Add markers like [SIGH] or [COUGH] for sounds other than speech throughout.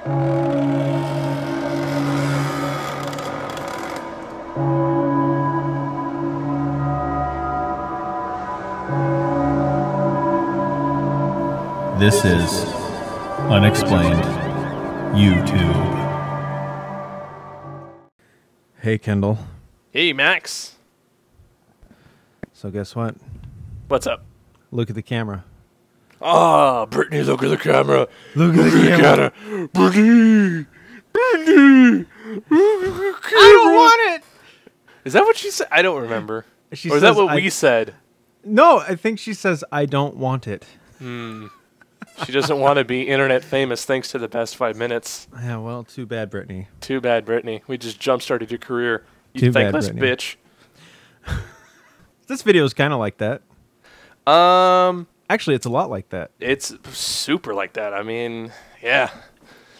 This is Unexplained YouTube. Hey, Kendall. Hey, Max. So guess what? What's up? Look at the camera. Ah, Brittany, look at the camera. Look at the camera. Brittany, Brittany. I don't want it. Is that what she said? I don't remember. She or is that what I- we said? No, I think she says I don't want it. Hmm. She doesn't want to be internet famous thanks to the past five minutes. Yeah, well, too bad, Brittany. Too bad, Brittany. We just jump started your career. You Too bad, thankless Brittany. bitch. [LAUGHS] This video is kind of like that. Um, Actually, it's a lot like that. it's super like that. I mean, yeah.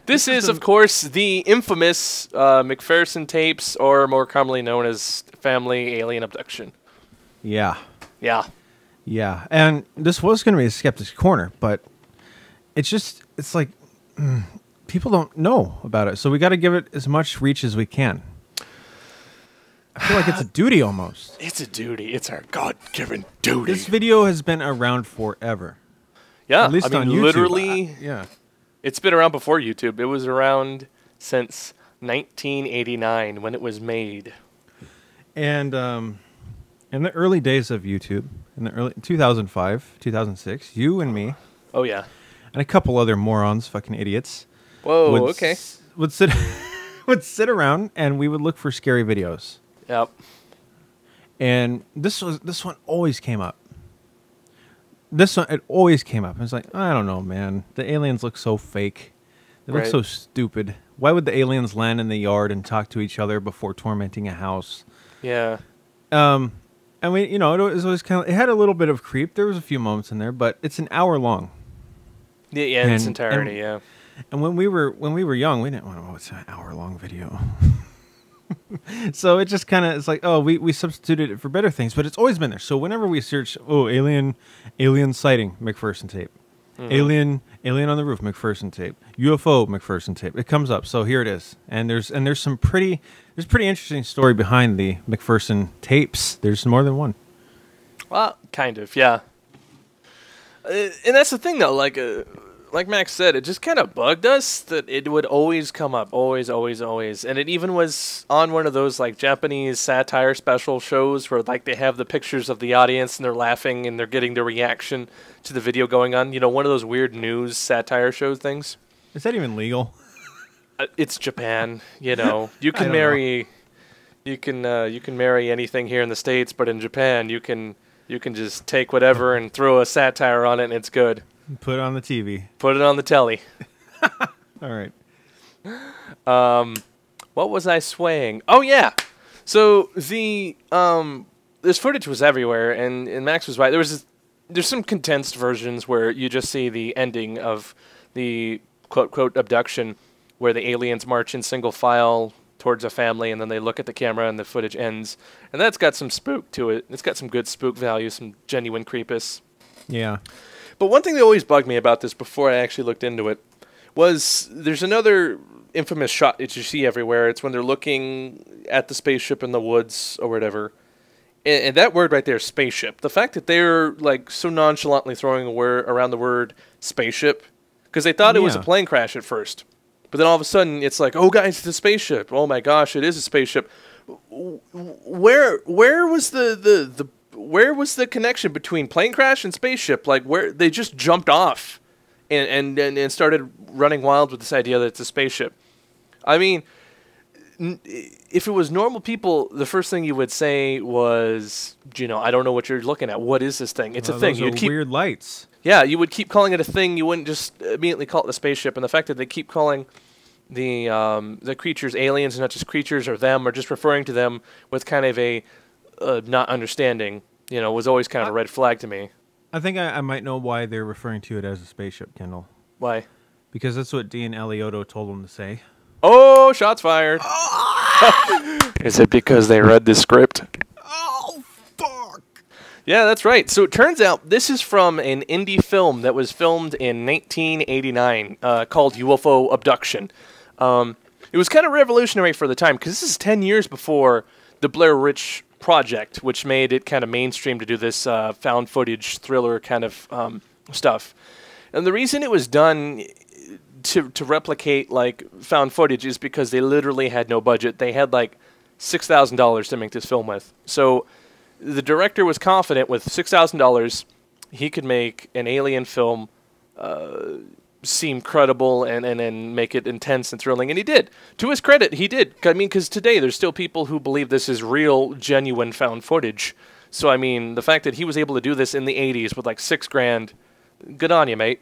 This is, of course, the infamous uh, McPherson tapes, or more commonly known as family alien abduction. Yeah, Yeah. yeah. And this was going to be a skeptic's corner, but it's just it's like mm, people don't know about it, so we got to give it as much reach as we can. I feel like it's a duty almost. It's a duty. It's our God-given duty. This video has been around forever. yeah, At least I mean, on YouTube. literally, I- yeah. it's been around before YouTube. It was around since 1989 when it was made. And um, in the early days of YouTube, in the early 2005, 2006, you and me Oh yeah. and a couple other morons, fucking idiots, Whoa. okay. s- would sit [LAUGHS] would sit around and we would look for scary videos. Yep. And this was this one always came up. This one it always came up. It's like I don't know, man. The aliens look so fake. They look Right. so stupid. Why would the aliens land in the yard and talk to each other before tormenting a house? Yeah. Um, and we, you know, it was always kind of. It had a little bit of creep. There was a few moments in there, but it's an hour long. Yeah. Yeah. In its And- entirety. and- yeah. And when we were when we were young, we didn't want to. Oh, it's an hour long video. [LAUGHS] [LAUGHS] so it just kind of it's like oh we we substituted it for better things, but it's always been there. So whenever we search oh alien alien sighting McPherson tape, alien alien on the roof McPherson tape, UFO McPherson tape, it comes up. So here it is, and there's and there's some pretty there's pretty interesting story behind the McPherson tapes. There's more than one. Well, kind of. Yeah. Uh, and that's the thing, though. Like, uh, like Max said, it just kind of bugged us that it would always come up, always, always, always. And it even was on one of those like Japanese satire special shows where like they have the pictures of the audience and they're laughing and they're getting the reaction to the video going on. You know, one of those weird news satire show things. Is that even legal? Uh, it's Japan, you know. [LAUGHS] You can don't know. marry, you can uh, you can marry anything here in the states, but in Japan, you can you can just take whatever and throw a satire on it, and it's good. Put it on the TV. Put it on the telly. [LAUGHS] All right. Um, what was I swaying? Oh yeah. So the um, this footage was everywhere, and, and Max was right. There was this, there's some condensed versions where you just see the ending of the quote quote abduction, where the aliens march in single file towards a family, and then they look at the camera, and the footage ends. And that's got some spook to it. It's got some good spook value, some genuine creepus. Yeah. But one thing that always bugged me about this before I actually looked into it was there's another infamous shot that you see everywhere. It's when they're looking at the spaceship in the woods or whatever. And, and that word right there, spaceship. The fact that they're like so nonchalantly throwing a word around the word spaceship because they thought it was a plane crash at first. But then all of a sudden it's like, "Oh guys, it's a spaceship. Oh my gosh, it is a spaceship." Where where was the the the where was the connection between plane crash and spaceship? Like where they just jumped off and and and, started running wild with this idea that it's a spaceship. I mean, n- if it was normal people, the first thing you would say was, you know, I don't know what you're looking at. What is this thing? It's Well, a thing. those You'd keep weird lights. yeah, you would keep calling it a thing. You wouldn't just immediately call it a spaceship. And the fact that they keep calling the um, the creatures aliens, and not just creatures or them, or just referring to them with kind of a uh, not understanding, you know, was always kind of a red flag to me. I think I, I might know why they're referring to it as a spaceship, Kendall. Why? Because that's what Dean Alioto told them to say. Oh, shots fired. [LAUGHS] Is it because they read the script? Oh fuck! Yeah, that's right. So it turns out this is from an indie film that was filmed in 1989 uh, called UFO Abduction. Um, it was kind of revolutionary for the time because this is 10 years before the Blair Witch Project, which made it kind of mainstream to do this uh, found footage thriller kind of um, stuff. And the reason it was done to to replicate like found footage is because they literally had no budget. They had like six thousand dollars to make this film with. So the director was confident with six thousand dollars, he could make an alien film uh, seem credible and, and and make it intense and thrilling, and he did. To his credit, he did. I mean, because today there's still people who believe this is real, genuine found footage. So I mean, the fact that he was able to do this in the '80s with like six grand, good on you, mate.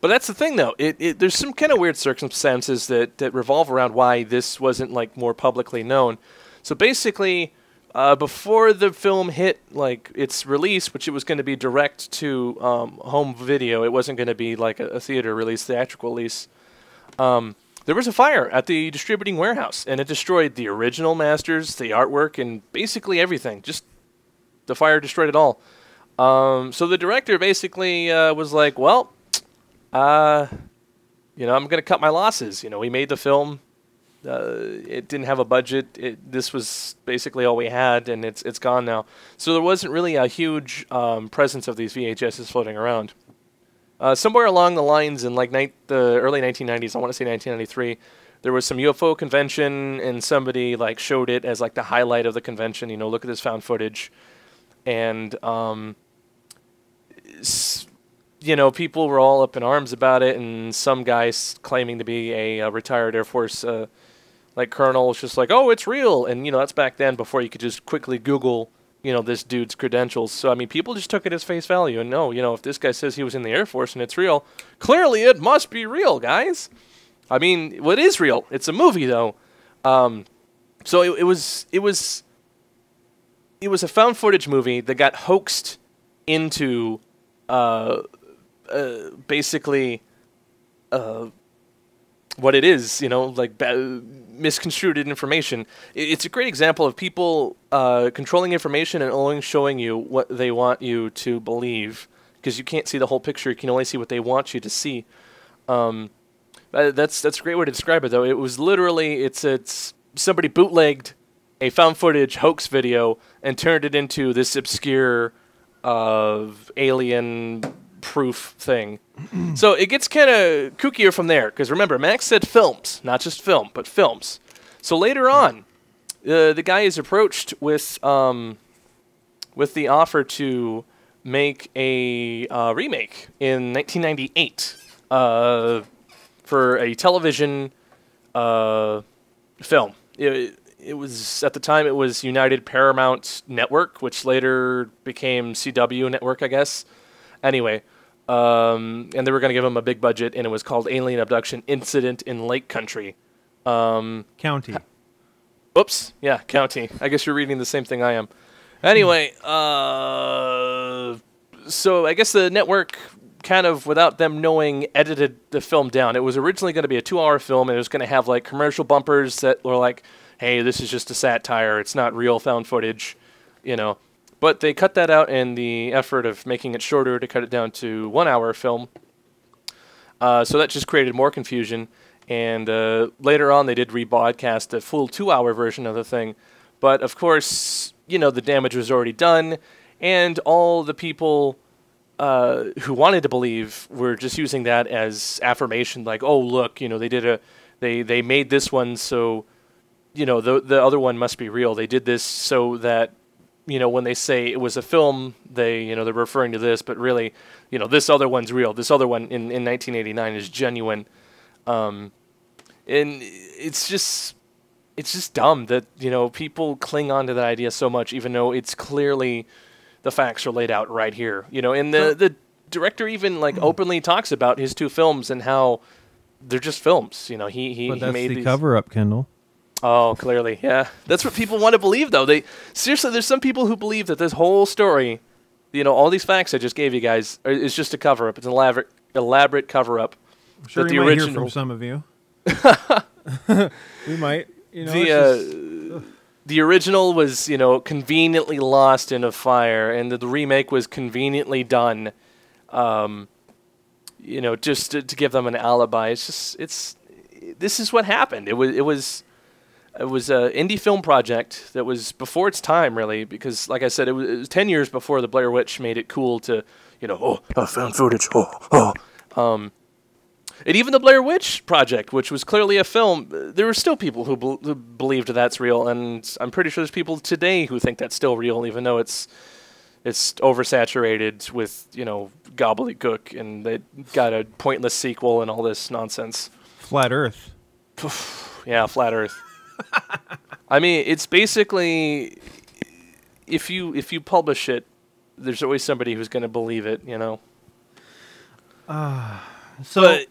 But that's the thing, though. It, it, there's some kind of weird circumstances that, that revolve around why this wasn't like more publicly known. So basically, uh, before the film hit like its release, which it was going to be direct to um, home video, it wasn't going to be like a, a, theater release, theatrical release. Um, there was a fire at the distributing warehouse, and it destroyed the original masters, the artwork, and basically everything. Just the fire destroyed it all. Um, so the director basically uh, was like, "Well, uh, you know, I'm going to cut my losses. You know, we made the film. Uh, it didn't have a budget. It, this was basically all we had, and it's it's gone now. So there wasn't really a huge um, presence of these VHSs floating around. Uh, somewhere along the lines in like the early 1990s, I want to say 1993, there was some UFO convention, and somebody like showed it as like the highlight of the convention. You know, look at this found footage, and um, you know, people were all up in arms about it, and some guys claiming to be a, a retired Air Force uh, like colonel was just like, "Oh, it's real," and you know that's back then before you could just quickly Google, you know, this dude's credentials. So I mean, people just took it as face value, and no, you know, if this guy says he was in the Air Force and it's real, clearly it must be real, guys. I mean, what is real? It's a movie, though. Um, so it, it was it was it was a found footage movie that got hoaxed into uh, uh, basically uh, what it is, you know, like misconstrued information. It's a great example of people uh, controlling information and only showing you what they want you to believe because you can't see the whole picture. You can only see what they want you to see. Um, that's that's a great way to describe it, though. It was literally it's it's somebody bootlegged a found footage hoax video and turned it into this obscure of alien proof thing. So it gets kind of kookier from there because remember, Max said films, not just film, but films. So later on, uh, the guy is approached with um, with the offer to make a uh, remake in 1998 uh, for a television uh, film. It, it was at the time it was United Paramount Network, which later became CW Network, I guess. Anyway, um, and they were going to give him a big budget, and it was called Alien Abduction Incident in Lake Country. Um, county. oops, yeah, county. I guess you're reading the same thing I am. Anyway, uh, so I guess the network kind of without them knowing edited the film down. It was originally going to be a 2-hour film and it was going to have like commercial bumpers that were like, "Hey, this is just a satire. It's not real found footage." You know. But they cut that out in the effort of making it shorter to cut it down to one hour film. Uh, so that just created more confusion. And uh, later on, they did rebroadcast a full two hour version of the thing. But of course, you know, the damage was already done. And all the people uh, who wanted to believe were just using that as affirmation, like, oh, look, you know, they did a. They, they made this one so you know the the other one must be real. They did this so that you know, when they say it was a film, they, you know, they're referring to this, but really, you know, this other one's real. This other one in, in 1989 is genuine. Um, and it's just, it's just dumb that, you know, people cling on to that idea so much, even though it's clearly the facts are laid out right here, you know, and the, the director even like openly talks about his two films and how they're just films. You know, he, he, but he made the these. cover up, Kendall. Oh, clearly, yeah. That's what people want to believe, though. They seriously, there's some people who believe that this whole story, you know, all these facts I just gave you guys, are, is just a cover up. It's an elaborate, elaborate cover up. I'm sure that the might original, hear from some of you. [LAUGHS] we might. You know, the it's uh, the original was you know conveniently lost in a fire, and the, the remake was conveniently done. Um, you know, just to, to give them an alibi. It's just it's this is what happened. It was it was it was an indie film project that was before its time, really, because like I said, it was, it was ten years before the Blair Witch made it cool to, you know, oh, oh found footage, oh, oh. Um, and even the Blair Witch Project, which was clearly a film, there were still people who, bel who believed that's real, and I'm pretty sure there's people today who think that's still real, even though it's it's oversaturated with you know gobbledygook, and they got a pointless sequel and all this nonsense. Flat Earth. Yeah, flat Earth. I mean, it's basically if you if you publish it, there's always somebody who's going to believe it, you know. Ah, so But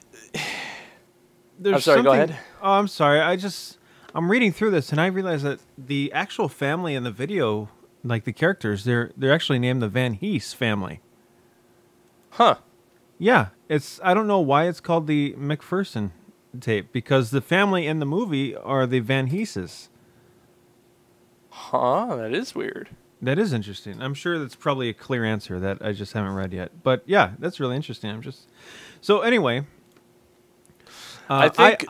there's I'm sorry, go ahead. Oh, I'm sorry. I just I'm reading through this and I realize that the actual family in the video, like the characters, they're they're actually named the Van Heese family. huh? Yeah, it's I don't know why it's called the McPherson tape because the family in the movie are the Van Heeses. Huh? That is weird. That is interesting. I'm sure that's probably a clear answer that I just haven't read yet. But yeah, that's really interesting. I'm just so anyway. Uh, I think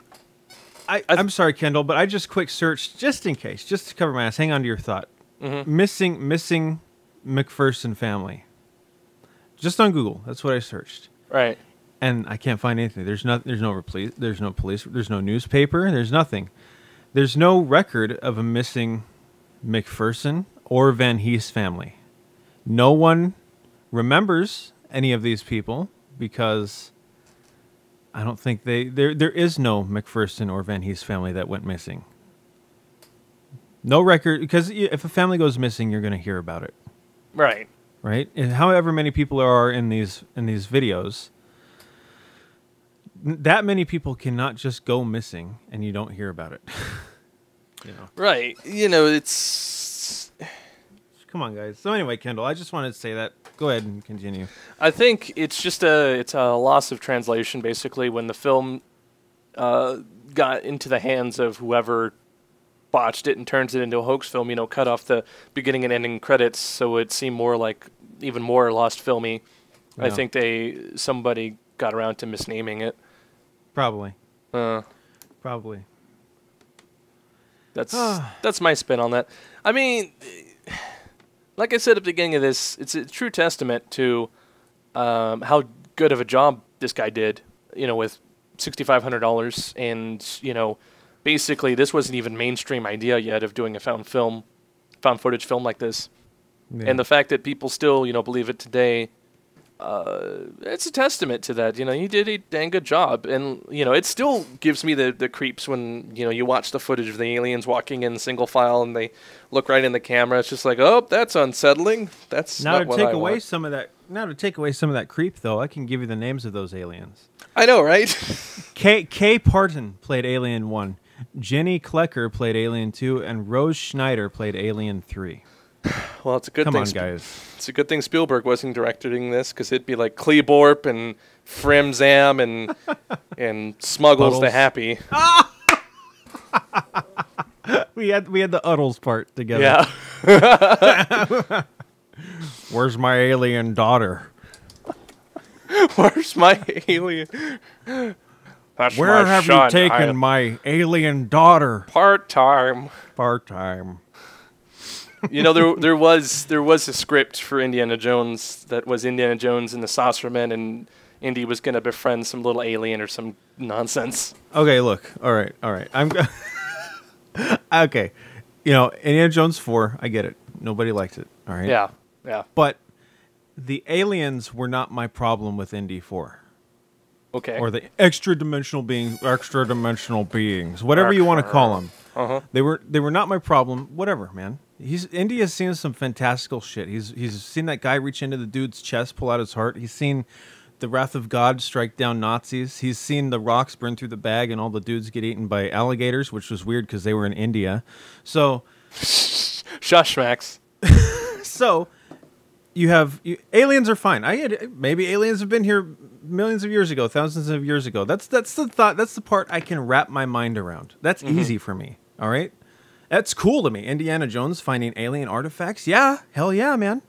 I, I- I'm sorry, Kendall, but I just quick searched just in case, just to cover my ass. Hang on to your thought. Mm-hmm. Missing, missing McPherson family. Just on Google. That's what I searched, right. And I can't find anything. There's not. There's no police. There's no police. There's no newspaper. There's nothing. There's no record of a missing McPherson or Van Heese family. No one remembers any of these people because I don't think they there there is no McPherson or Van Heese family that went missing. No record because if a family goes missing, you're going to hear about it, Right. right? And however many people there are in these in these videos, that many people cannot just go missing and you don't hear about it. [LAUGHS] you know. Right. You know, it's. [SIGHS] Come on, guys. So anyway, Kendall, I just wanted to say that. Go ahead and continue. I think it's just a it's a loss of translation basically when the film uh, got into the hands of whoever botched it and turns it into a hoax film. You know, cut off the beginning and ending credits so it seemed more like even more lost filmy. I think they somebody got around to misnaming it. Probably. Uh, Probably. That's that's my spin on that. I mean, like I said at the beginning of this, it's a true testament to um, how good of a job this guy did. You know, with sixty five hundred dollars, and you know, basically this wasn't even mainstream idea yet of doing a found film, found footage film like this. Yeah. And the fact that people still, you know, believe it today, uh, it's a testament to that. You know, he did a dang good job, and you know, it still gives me the the creeps when you know you watch the footage of the aliens walking in single file and they look right in the camera. It's just like, oh, that's unsettling. That's now not to take I away want. some of that now to take away some of that creep though, I can give you the names of those aliens. I know, right? [LAUGHS] Kay Kay Parton played Alien 1. Jenny Klecker played Alien 2 and Rose Schneider played Alien 3. [SIGHS] well, it's a good Come thing. on, Sp- guys. It's a good thing Spielberg wasn't directing this because it'd be like Kleborp and Frimzam and [LAUGHS] and Smuggles the Happy. [LAUGHS] We had we had the Uddles part together. Yeah. [LAUGHS] Where's my alien daughter? Where's my alien? That's Where my have son. you taken I- my alien daughter? part time? Part time. You know there there was there was a script for Indiana Jones that was Indiana Jones and the Saucermen and Indy was gonna befriend some little alien or some nonsense. Okay, look. All right, all right. I'm [LAUGHS] okay. You know, Indiana Jones four. I get it. Nobody liked it. All right. Yeah, yeah. But the aliens were not my problem with Indy four, Okay. or the extra dimensional beings, extra dimensional beings, whatever you want to call them. uh-huh. They were they were not my problem. Whatever, man. He's Indy has seen some fantastical shit. He's he's seen that guy reach into the dude's chest, pull out his heart. He's seen the wrath of God strike down Nazis. He's seen the rocks burn through the bag and all the dudes get eaten by alligators, which was weird because they were in India. So [LAUGHS] Shush, Max. [LAUGHS] so you have you, aliens are fine. I had, maybe aliens have been here millions of years ago, thousands of years ago. That's that's the thought. That's the part I can wrap my mind around. That's mm-hmm. easy for me. All right. That's cool to me. Indiana Jones finding alien artifacts. Yeah, hell yeah, man.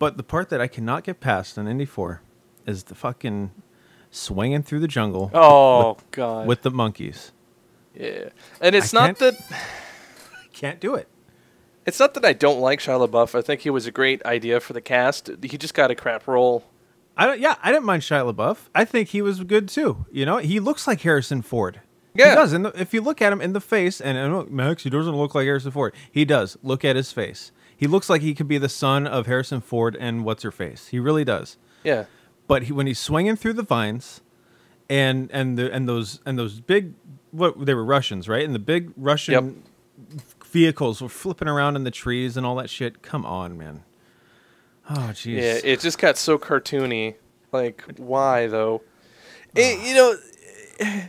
But the part that I cannot get past in Indy 4 is the fucking swinging through the jungle Oh god. with the monkeys. yeah. And it's I not that [SIGHS] Can't do it. it's not that I don't like Shia LaBeouf. I think he was a great idea for the cast. He just got a crap role. I don't, yeah, I didn't mind Shia LaBeouf. I think he was good too. You know, he looks like Harrison Ford. Yeah. He does. And if you look at him in the face, and know, Max, he doesn't look like Harrison Ford. He does. Look at his face. He looks like he could be the son of Harrison Ford and what's her face. He really does. Yeah. But he, when he's swinging through the vines, and and the and those and those big what they were Russians, right? And the big Russian vehicles were flipping around in the trees and all that shit. Come on, man. Oh, jeez. Yeah, it just got so cartoony. Like, why though? It, you know,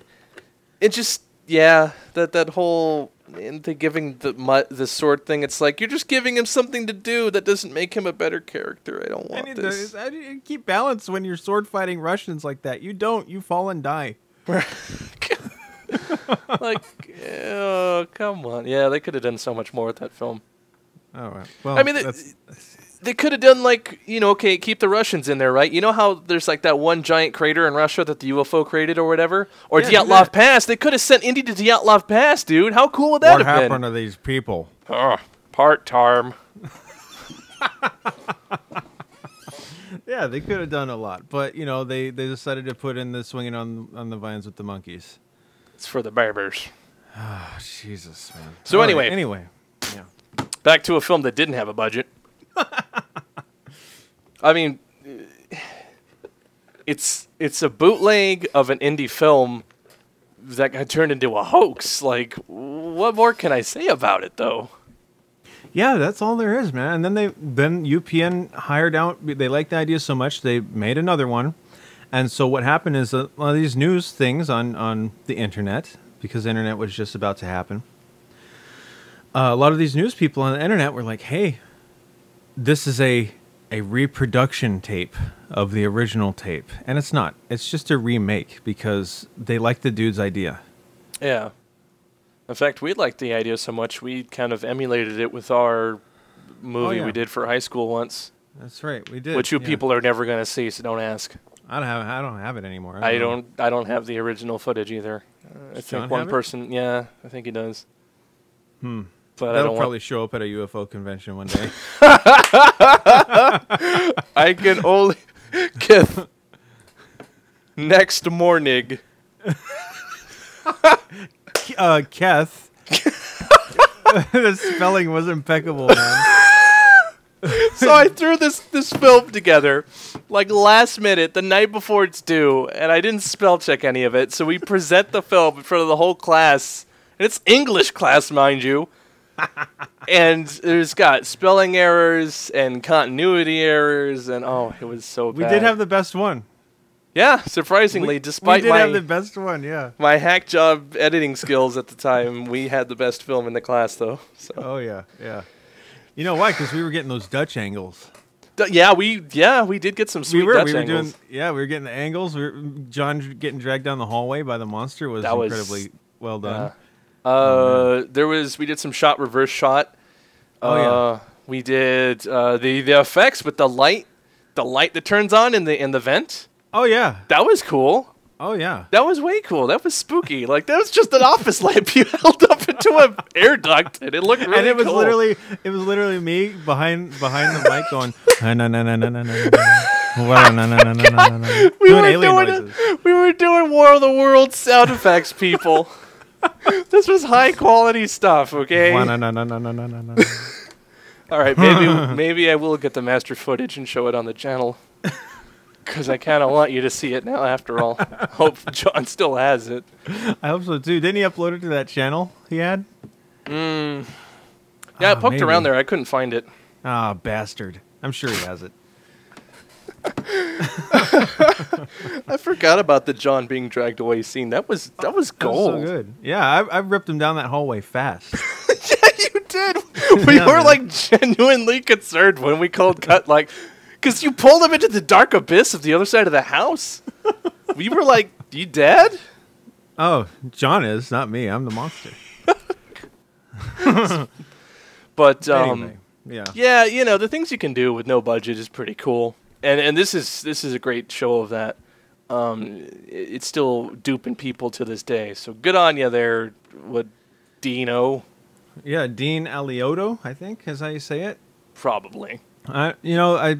it just yeah that that whole into giving the the sword thing. It's like you're just giving him something to do that doesn't make him a better character. I don't want this. to, how do you keep balance when you're sword fighting Russians like that? You don't. You fall and die. [LAUGHS] like, oh come on, yeah, they could have done so much more with that film. Oh well. well I mean, that's, They could have done like you know, okay, keep the Russians in there, right? You know how there's like that one giant crater in Russia that the UFO created or whatever, or Yeah, Dyatlov. Pass. They could have sent Indy to Dyatlov Pass, dude. How cool would what that have happened been? to these people? Ah, oh, part time. [LAUGHS] Yeah, they could have done a lot, but you know, they they decided to put in the swinging on on the vines with the monkeys. It's for the barbers Oh, [SIGHS] ah, Jesus, man. So All right, anyway. anyway, yeah. Back to a film that didn't have a budget. [LAUGHS] I mean, it's it's a bootleg of an indie film that got turned into a hoax. Like, what more can I say about it, though? Yeah, that's all there is, man. And then they then UPN hired out. They liked the idea so much they made another one. And so what happened is a lot of these news things on on the internet because the internet was just about to happen. Uh, a lot of these news people on the internet were like, "Hey, this is a a reproduction tape of the original tape," and it's not. It's just a remake because they like the dude's idea. Yeah. In fact, we liked the idea so much we kind of emulated it with our movie yeah. we did for high school once, That's right. We did. which you yeah. people are never going to see, so don't ask. I don't have. I don't have it anymore. I know. don't. I don't have the original footage either. Uh, I think one person. Yeah, I think he does. Hmm. But I That'll don't probably want. show up at a UFO convention one day. [LAUGHS] I can only get next morning. uh, Keth. [LAUGHS] the spelling was impeccable, man. [LAUGHS] so I threw this this film together, like last minute, the night before it's due, and I didn't spell check any of it. So we present the film in front of the whole class, and it's English class, mind you. And there's got spelling errors and continuity errors, and oh, it was so We did have the best one. yeah, surprisingly, we, despite we did my have the best one. Yeah. my hack job editing skills at the time, we had the best film in the class, though. So Oh yeah, yeah. You know why? Because we were getting those Dutch angles. D- yeah, we yeah we did get some sweet we were. Dutch we were angles. doing. Yeah, we were getting the angles. We were, John getting dragged down the hallway by the monster was That was- incredibly well done. Yeah. Uh, oh, there was we did some shot reverse shot. Oh uh, yeah. We did uh, the the effects with the light, the light that turns on in the in the vent. Oh yeah. That was cool. Oh yeah. That was way cool. That was spooky. like that was just an office lamp you held up into an air duct and it looked really And it was cool. literally it was literally me behind behind the mic going no no no no no no no. Well, no, no, no, no, no, no, no. We doing were doing, noises. we were doing War of the Worlds sound effects, people. [LAUGHS] this was high quality stuff, okay? No, no, no, no, no, no, no, no. [LAUGHS] All right, maybe [LAUGHS] maybe I will get the master footage and show it on the channel. Because I kind of want you to see it now, after all. hope John still has it. I hope so, too. Didn't he upload it to that channel he had? Mm. Yeah, ah, I poked maybe. around there. I couldn't find it. Ah, oh, bastard. I'm sure he has it. [LAUGHS] I forgot about the John being dragged away scene. That was that was That was gold. so good. Yeah, I, I ripped him down that hallway fast. [LAUGHS] yeah, you did. [LAUGHS] We Yeah, were man. like genuinely concerned when we called cut, like, because you pulled him into the dark abyss of the other side of the house. we were like, "You dead?" Oh, John is not me. I'm the monster. but um, anyway, yeah. yeah, you know the things you can do with no budget is pretty cool, and and this is this is a great show of that. Um, it- it's still duping people to this day. So good on you there, what Dino Yeah, Dean Alioto, I think is how you say it. probably. I, you know, I,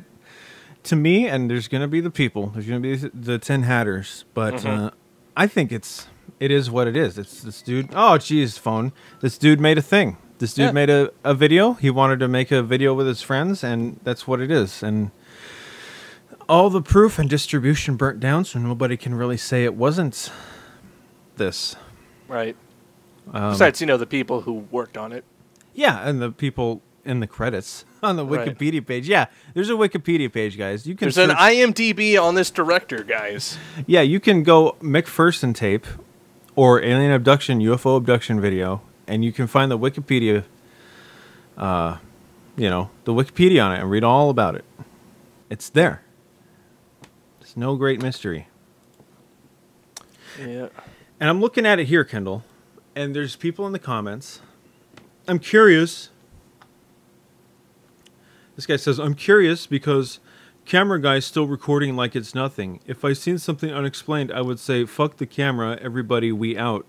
to me, and there's gonna be the people. There's gonna be the, the Tin Hatters, but Mm-hmm. uh, I think it's it is what it is. It's this dude. Oh, geez, phone. This dude made a thing. This dude Yeah. made a, a video. He wanted to make a video with his friends, and that's what it is. And all the proof and distribution burnt down, so nobody can really say it wasn't this. Right. Um, Besides, you know the people who worked on it. Yeah, and the people in the credits [LAUGHS] on the Right. Wikipedia page. Yeah, there's a Wikipedia page, guys. You can There's an IMDb on this director, guys. Yeah, you can go McPherson tape or alien abduction, UFO abduction video, and you can find the Wikipedia, uh, you know, the Wikipedia on it and read all about it. It's there. It's no great mystery. Yeah. And I'm looking at it here, Kendall, and there's people in the comments. I'm curious. This guy says, I'm curious because camera guy's still recording like it's nothing. If I seen something unexplained, I would say, fuck the camera, everybody, we out.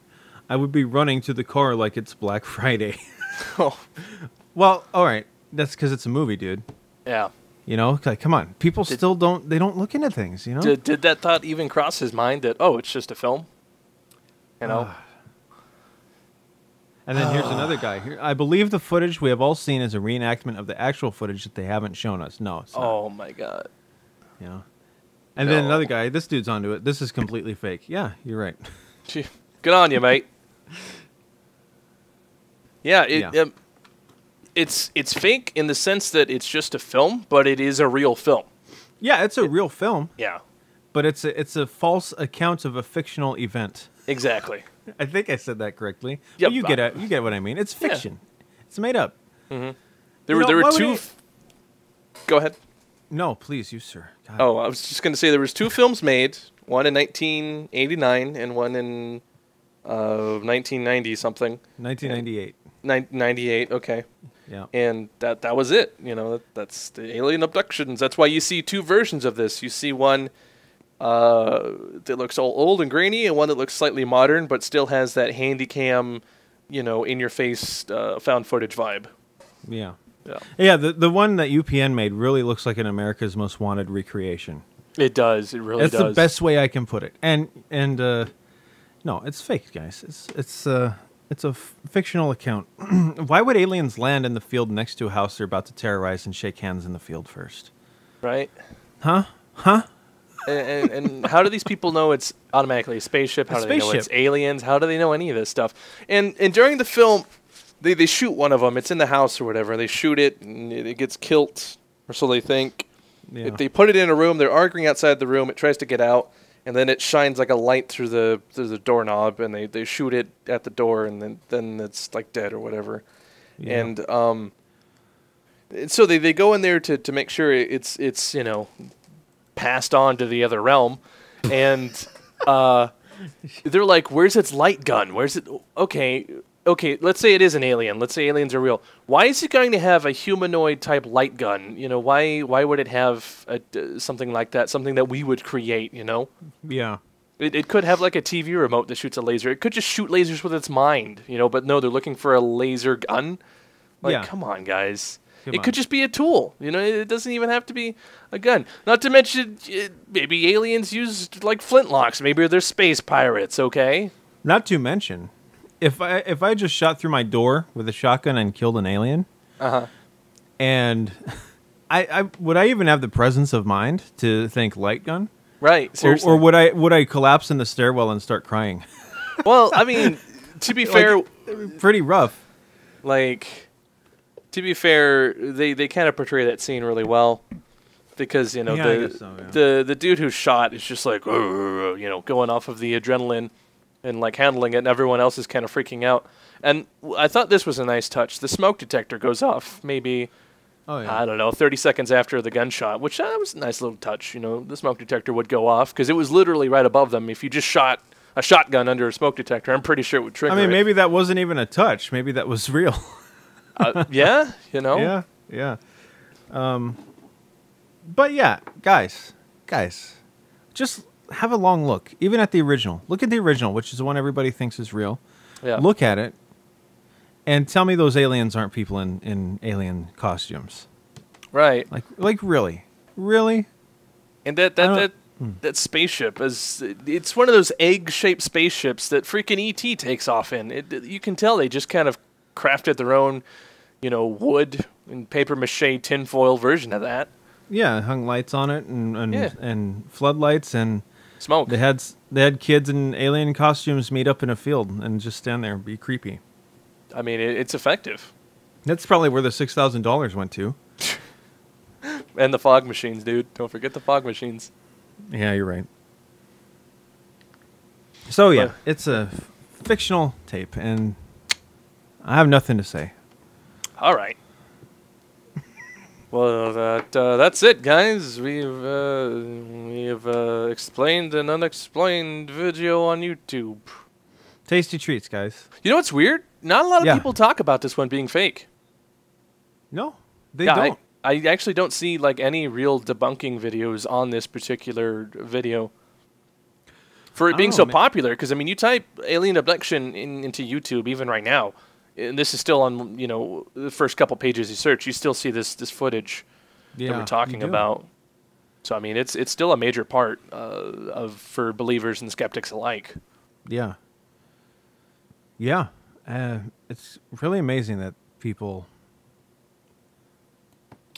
I would be running to the car like it's Black [LAUGHS] Friday. Oh, well, all right. That's because it's a movie, dude. yeah. You know, like, come on. People still don't, they don't look into things, you know? Did, did that thought even cross his mind that oh, it's just a film? You know. And then here's another guy. Here, I believe the footage we have all seen is a reenactment of the actual footage that they haven't shown us. No, oh my god. You know. And then another guy. This dude's onto it. This is completely fake. Yeah, you're right. [LAUGHS] Good on you, mate. [LAUGHS] Yeah, it, Yeah. Um, it's it's fake in the sense that it's just a film, but it is a real film. Yeah, it's a real film, Yeah, but it's a it's a false account of a fictional event. exactly. [LAUGHS] I think I said that correctly. Yep. But you get it. You get what I mean. It's Yeah. fiction. It's made up. There You were know, there were two. f- Go ahead. No, please, you sir. God. Oh, I was just going to say there was two films made, one in 1989 and one in uh, 1990 something. 1998. Nin- 98, okay. Yeah. And that that was it. You know, that, that's the alien abductions. That's why you see two versions of this. You see one uh, that looks all old and grainy, and one that looks slightly modern, but still has that handy cam, you know, in your face uh, found footage vibe. Yeah. Yeah, Yeah. The the one that UPN made really looks like an America's Most Wanted recreation. it does. It really That's does. the best way I can put it. And and uh, no, it's fake, guys. It's it's uh it's a f- fictional account. [CLEARS THROAT] Why would aliens land in the field next to a house they're about to terrorize and shake hands in the field first? right? Huh? Huh? and, and, and how do these people know it's automatically a spaceship? How A do they know it's aliens? How do they know any of this stuff? And and during the film, they they shoot one of them. It's in the house or whatever. They shoot it, and it, it gets killed, or so they think. Yeah. If they put it in a room, they're arguing outside the room. It tries to get out, and then it shines like a light through the through the doorknob, and they, they shoot it at the door, and then then it's like dead or whatever. Yeah. And um, and so they, they go in there to, to make sure it's it's you know passed on to the other realm, and uh, [LAUGHS] they're like, "Where's its light gun? Where's it? Okay, okay. Let's say it is an alien. Let's say aliens are real. Why is it going to have a humanoid type light gun? You know, why why would it have a, uh, something like that? Something that we would create? You know." yeah. It, it could have like a TV remote that shoots a laser. It could just shoot lasers with its mind, you know. But no, they're looking for a laser gun. Like, Yeah. come on, guys. Come it on. could just be a tool, you know. It doesn't even have to be a gun. Not to mention, it, maybe aliens use like flintlocks. Maybe they're space pirates. Okay. Not to mention, if I if I just shot through my door with a shotgun and killed an alien, Uh huh. and [LAUGHS] I, I would I even have the presence of mind to think light gun, Right. or, Seriously. or would I would I collapse in the stairwell and start crying? [LAUGHS] well, I mean, to be [LAUGHS] fair, Pretty rough. like to be fair, they they kind of portray that scene really well because you know Yeah, the so, yeah. the the dude who shot is just like you know going off of the adrenaline and like handling it, and everyone else is kind of freaking out. And w- I thought this was a nice touch. The smoke detector goes off maybe Oh yeah. I don't know 30 seconds after the gunshot, which uh, was a nice little touch. You know, the smoke detector would go off because it was literally right above them. If you just shot a shotgun under a smoke detector. I'm pretty sure it would trigger. I mean, it. maybe that wasn't even a touch. Maybe that was [LAUGHS] real. Uh, yeah, you know. Yeah, yeah. Um, but yeah, guys, guys, just have a long look, even at the original. Look at the original, which is the one everybody thinks is real. Yeah. Look at it, and tell me those aliens aren't people in in alien costumes. Right. Like, like really, really? And that I that don't- that, hmm. that spaceship is it's one of those egg-shaped spaceships that freaking ET takes off in. It, you can tell they just kind of crafted their own, you know, wood and paper mache tinfoil version of that. Yeah, hung lights on it and and, Yeah. and floodlights, and Smoke. they had they had kids in alien costumes meet up in a field and just stand there and be creepy. I mean, it, it's effective. That's probably where the six thousand dollars went to. [LAUGHS] And the fog machines, dude. Don't forget the fog machines. Yeah, you're right. So yeah, But- it's a f- fictional tape, and I have nothing to say. All right. Well, that uh, that's it, guys. We've uh, we've uh, explained an unexplained video on YouTube. Tasty treats, guys. You know what's weird? Not a lot of Yeah. people talk about this one being fake. No, they yeah, don't. I, I actually don't see like any real debunking videos on this particular video. For it being don't so know, ma- popular, because I mean, you type alien abduction in, into YouTube even right now, and this is still on you know the first couple pages you search, you still see this this footage yeah, that we're talking about. So I mean, it's it's still a major part uh, of for believers and skeptics alike. Yeah. Yeah, uh, it's really amazing that people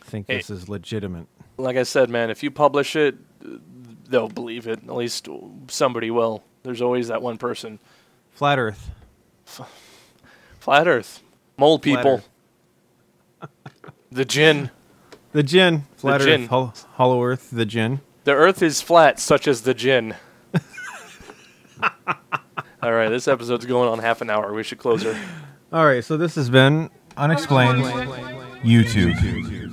think Hey. this is legitimate. Like I said, man, if you publish it, they'll believe it. At least somebody will. There's always that one person. Flat Earth. Flat Earth, mold people, [LAUGHS] the gin. The gin. Flat gin. Earth. Hol- Hollow Earth. The gin. The Earth is flat, such as the gin. [LAUGHS] All right, this episode's going on half an hour. We should close her. All right, so this has been Unexplained YouTube.